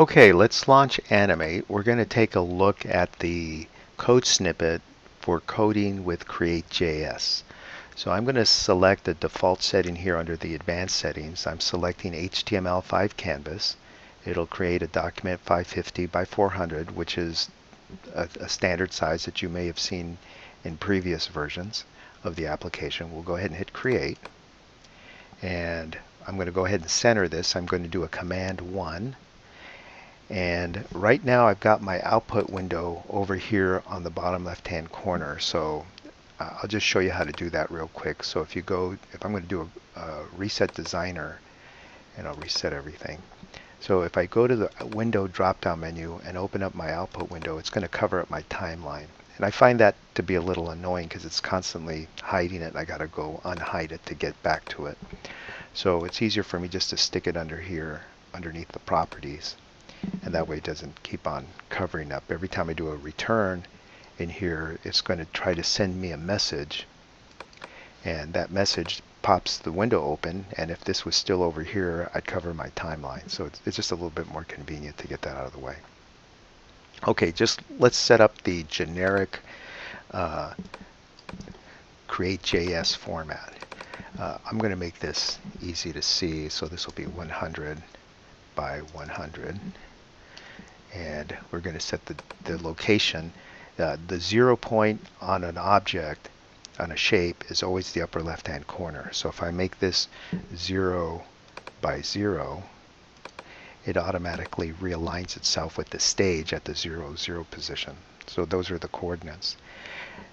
Okay, let's launch Animate. We're going to take a look at the code snippet for coding with CreateJS. So I'm going to select the default setting here under the advanced settings. I'm selecting HTML5 canvas. It'll create a document 550 by 400, which is a, a standard size that you may have seen in previous versions of the application. We'll go ahead and hit create. And I'm going to go ahead and center this. I'm going to do a command 1 and right now I've got my output window over here on the bottom left hand corner. So uh, I'll just show you how to do that real quick. So if you go, if I'm going to do a, a reset designer and I'll reset everything. So if I go to the window drop down menu and open up my output window, it's going to cover up my timeline. And I find that to be a little annoying because it's constantly hiding it I got to go unhide it to get back to it. So it's easier for me just to stick it under here underneath the properties and that way it doesn't keep on covering up. Every time I do a return in here, it's going to try to send me a message. And that message pops the window open and if this was still over here I'd cover my timeline. So it's, it's just a little bit more convenient to get that out of the way. Okay just let's set up the generic uh, CreateJS format. Uh, I'm going to make this easy to see so this will be 100 by 100 and we're going to set the, the location. Uh, the zero point on an object, on a shape, is always the upper left hand corner. So if I make this 0 by 0, it automatically realigns itself with the stage at the 0, 0 position. So those are the coordinates.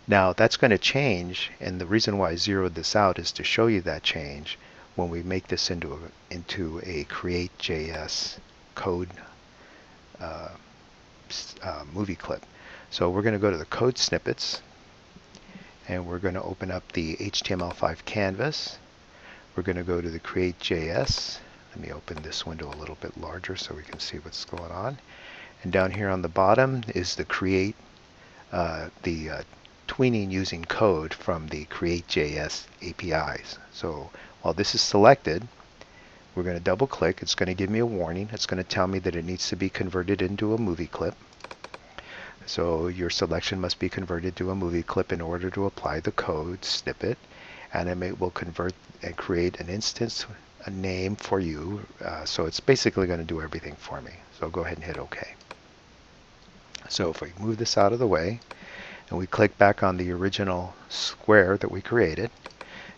Now that's going to change, and the reason why I zeroed this out is to show you that change when we make this into a, into a CreateJS code uh, uh, movie clip. So we're going to go to the code snippets and we're going to open up the HTML5 canvas. We're going to go to the CreateJS. Let me open this window a little bit larger so we can see what's going on. And down here on the bottom is the create, uh, the uh, tweening using code from the CreateJS APIs. So while this is selected, we're going to double click. It's going to give me a warning. It's going to tell me that it needs to be converted into a movie clip. So your selection must be converted to a movie clip in order to apply the code snippet. Animate will convert and create an instance, a name for you. Uh, so it's basically going to do everything for me. So go ahead and hit OK. So if we move this out of the way and we click back on the original square that we created,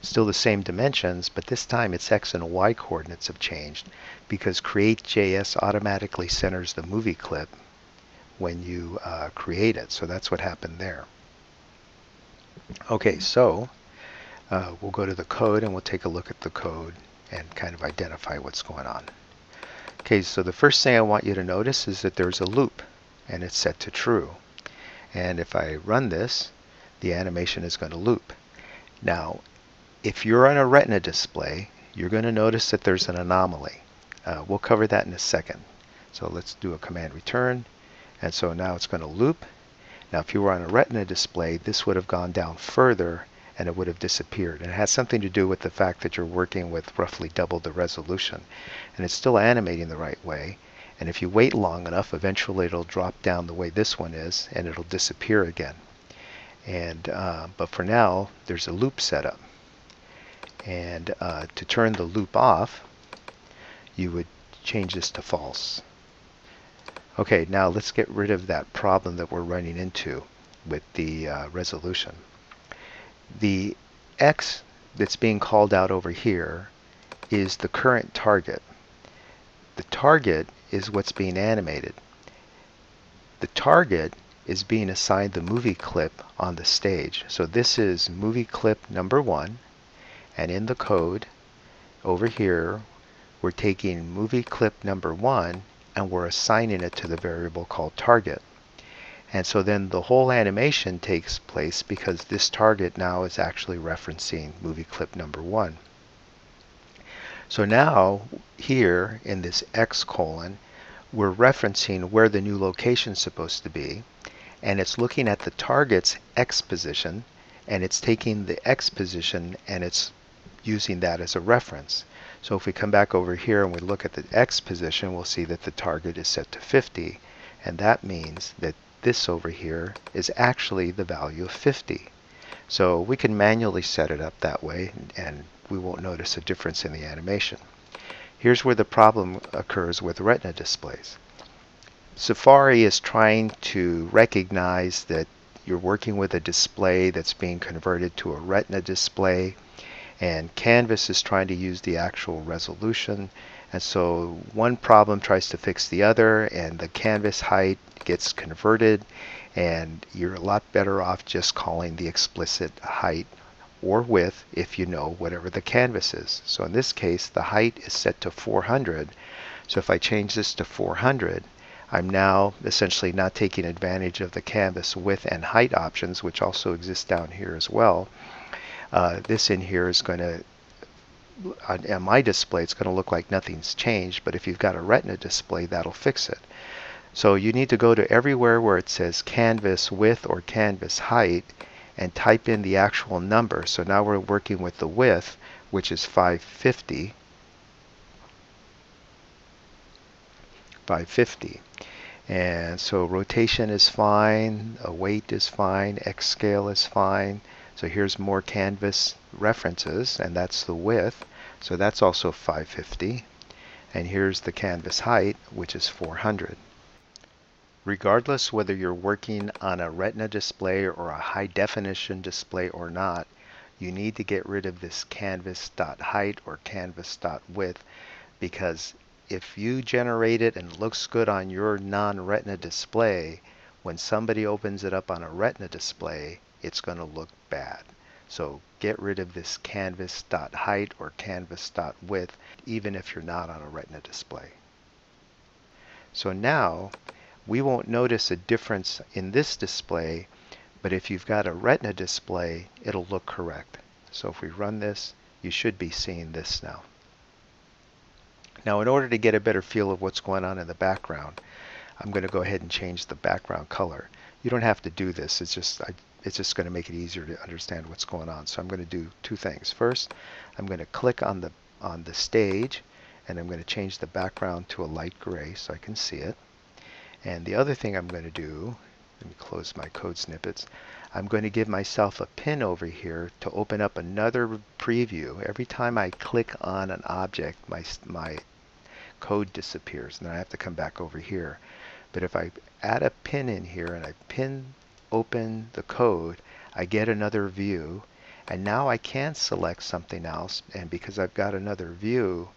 Still the same dimensions, but this time its x and y coordinates have changed because CreateJS automatically centers the movie clip when you uh, create it. So that's what happened there. Okay, so uh, we'll go to the code and we'll take a look at the code and kind of identify what's going on. Okay, so the first thing I want you to notice is that there's a loop and it's set to true. And if I run this, the animation is going to loop. Now, if you're on a retina display, you're going to notice that there's an anomaly. Uh, we'll cover that in a second. So let's do a command return. And so now it's going to loop. Now if you were on a retina display, this would have gone down further and it would have disappeared. And it has something to do with the fact that you're working with roughly double the resolution. And it's still animating the right way. And if you wait long enough, eventually it'll drop down the way this one is and it'll disappear again. And uh, But for now, there's a loop set up. And uh, to turn the loop off, you would change this to false. Okay, now let's get rid of that problem that we're running into with the uh, resolution. The X that's being called out over here is the current target. The target is what's being animated. The target is being assigned the movie clip on the stage. So this is movie clip number one and in the code over here we're taking movie clip number one and we're assigning it to the variable called target. And so then the whole animation takes place because this target now is actually referencing movie clip number one. So now here in this X colon, we're referencing where the new location is supposed to be. And it's looking at the target's X position and it's taking the X position and it's using that as a reference. So if we come back over here and we look at the X position, we'll see that the target is set to 50. And that means that this over here is actually the value of 50. So we can manually set it up that way and we won't notice a difference in the animation. Here's where the problem occurs with retina displays. Safari is trying to recognize that you're working with a display that's being converted to a retina display and Canvas is trying to use the actual resolution. And so one problem tries to fix the other and the canvas height gets converted and you're a lot better off just calling the explicit height or width if you know whatever the canvas is. So in this case the height is set to 400 so if I change this to 400 I'm now essentially not taking advantage of the canvas width and height options which also exist down here as well uh, this in here is going to on, on my display it's going to look like nothing's changed but if you've got a retina display that'll fix it. So you need to go to everywhere where it says canvas width or canvas height and type in the actual number. So now we're working with the width which is 550 550 and so rotation is fine, a wait is fine, X scale is fine, so here's more canvas references, and that's the width. So that's also 550. And here's the canvas height, which is 400. Regardless whether you're working on a retina display or a high definition display or not, you need to get rid of this canvas.height or canvas.width because if you generate it and it looks good on your non-retina display, when somebody opens it up on a retina display, it's going to look bad. So get rid of this canvas.height or canvas.width even if you're not on a retina display. So now we won't notice a difference in this display but if you've got a retina display it'll look correct. So if we run this you should be seeing this now. Now in order to get a better feel of what's going on in the background I'm going to go ahead and change the background color. You don't have to do this. It's just I it's just going to make it easier to understand what's going on. So I'm going to do two things. First, I'm going to click on the on the stage and I'm going to change the background to a light gray so I can see it. And the other thing I'm going to do, let me close my code snippets, I'm going to give myself a pin over here to open up another preview. Every time I click on an object, my, my code disappears and then I have to come back over here. But if I add a pin in here and I pin open the code, I get another view, and now I can select something else, and because I've got another view,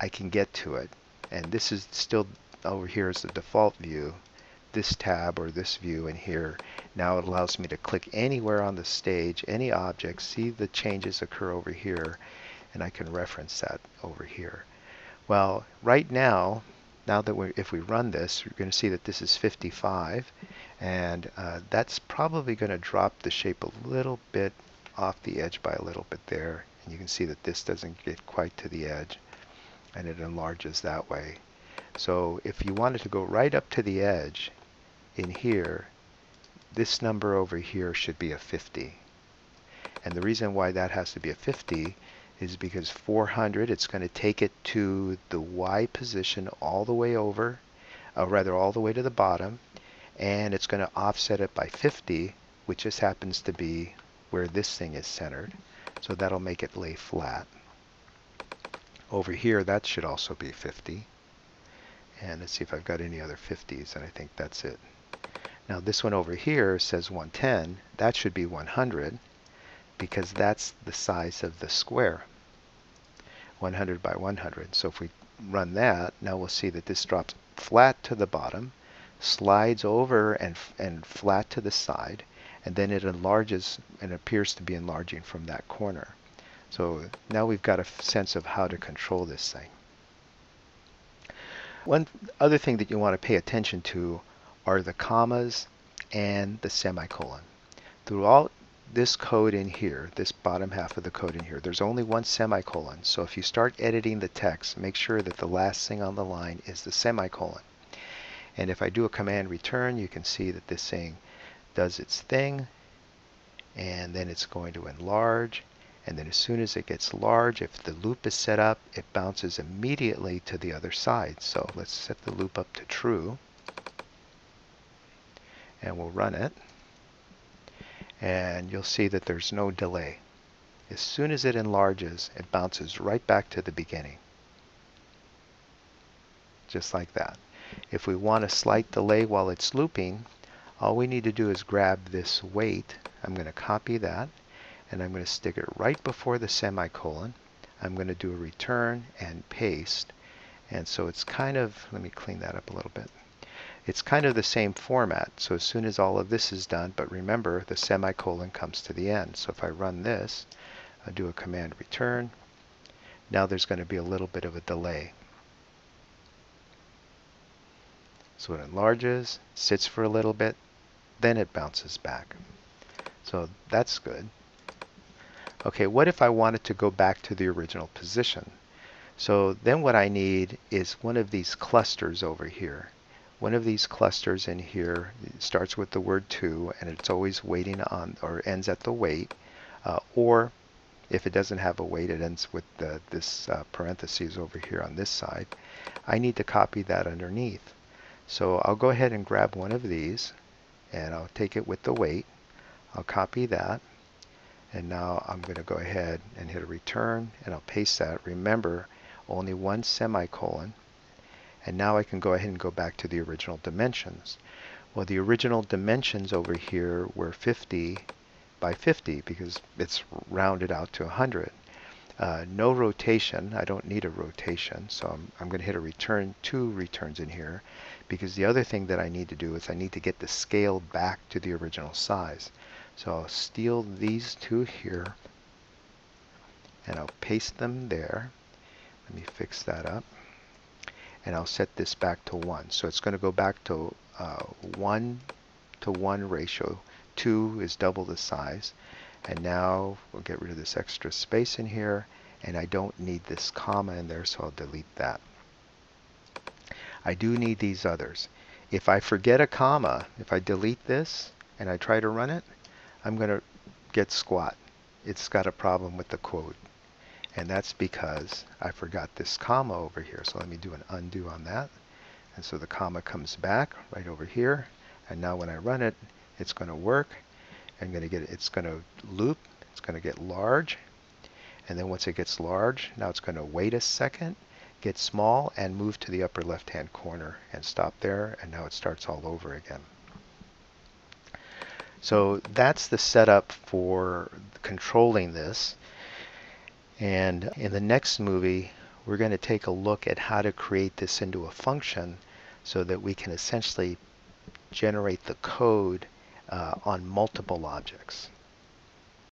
I can get to it. And this is still over here is the default view. This tab or this view in here, now it allows me to click anywhere on the stage, any object, see the changes occur over here, and I can reference that over here. Well, right now, now that we if we run this, you're going to see that this is 55 and uh, that's probably going to drop the shape a little bit off the edge by a little bit there and you can see that this doesn't get quite to the edge and it enlarges that way. So if you wanted to go right up to the edge in here this number over here should be a 50 and the reason why that has to be a 50 is because 400 it's going to take it to the Y position all the way over or rather all the way to the bottom and it's going to offset it by 50 which just happens to be where this thing is centered. So that'll make it lay flat. Over here that should also be 50 and let's see if I've got any other 50s and I think that's it. Now this one over here says 110 that should be 100 because that's the size of the square 100 by 100 so if we run that now we'll see that this drops flat to the bottom slides over and, and flat to the side, and then it enlarges and appears to be enlarging from that corner. So now we've got a sense of how to control this thing. One other thing that you want to pay attention to are the commas and the semicolon. Throughout this code in here, this bottom half of the code in here, there's only one semicolon. So if you start editing the text, make sure that the last thing on the line is the semicolon. And if I do a command return, you can see that this thing does its thing. And then it's going to enlarge. And then as soon as it gets large, if the loop is set up, it bounces immediately to the other side. So let's set the loop up to true. And we'll run it. And you'll see that there's no delay. As soon as it enlarges, it bounces right back to the beginning. Just like that. If we want a slight delay while it's looping, all we need to do is grab this wait. I'm going to copy that and I'm going to stick it right before the semicolon. I'm going to do a return and paste. And so it's kind of, let me clean that up a little bit. It's kind of the same format. So as soon as all of this is done, but remember the semicolon comes to the end. So if I run this, I do a command return. Now there's going to be a little bit of a delay. So it enlarges, sits for a little bit, then it bounces back. So that's good. Okay, what if I wanted to go back to the original position? So then what I need is one of these clusters over here. One of these clusters in here starts with the word to and it's always waiting on or ends at the wait. Uh, or if it doesn't have a wait it ends with the, this uh, parentheses over here on this side. I need to copy that underneath. So I'll go ahead and grab one of these and I'll take it with the wait I'll copy that and now I'm going to go ahead and hit a return and I'll paste that. Remember, only one semicolon. And now I can go ahead and go back to the original dimensions. Well, the original dimensions over here were 50 by 50 because it's rounded out to 100. Uh, no rotation. I don't need a rotation. So I'm, I'm going to hit a return, two returns in here because the other thing that I need to do is I need to get the scale back to the original size. So I'll steal these two here and I'll paste them there. Let me fix that up. And I'll set this back to 1. So it's going to go back to uh, 1 to 1 ratio. 2 is double the size. And now we'll get rid of this extra space in here. And I don't need this comma in there, so I'll delete that. I do need these others. If I forget a comma, if I delete this and I try to run it, I'm going to get squat. It's got a problem with the quote. And that's because I forgot this comma over here. So let me do an undo on that. And so the comma comes back right over here. And now when I run it, it's going to work. I'm going to get it's going to loop. It's going to get large. And then once it gets large, now it's going to wait a second, get small, and move to the upper left-hand corner and stop there. And now it starts all over again. So that's the setup for controlling this. And in the next movie, we're going to take a look at how to create this into a function so that we can essentially generate the code uh, on multiple objects.